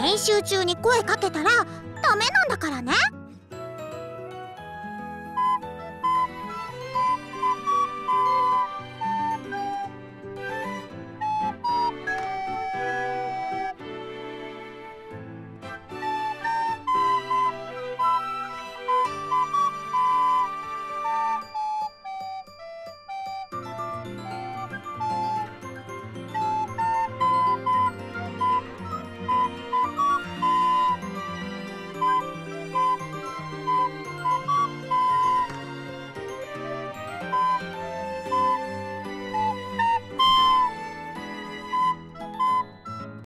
練習中に声かけたらダメなんだからねうん。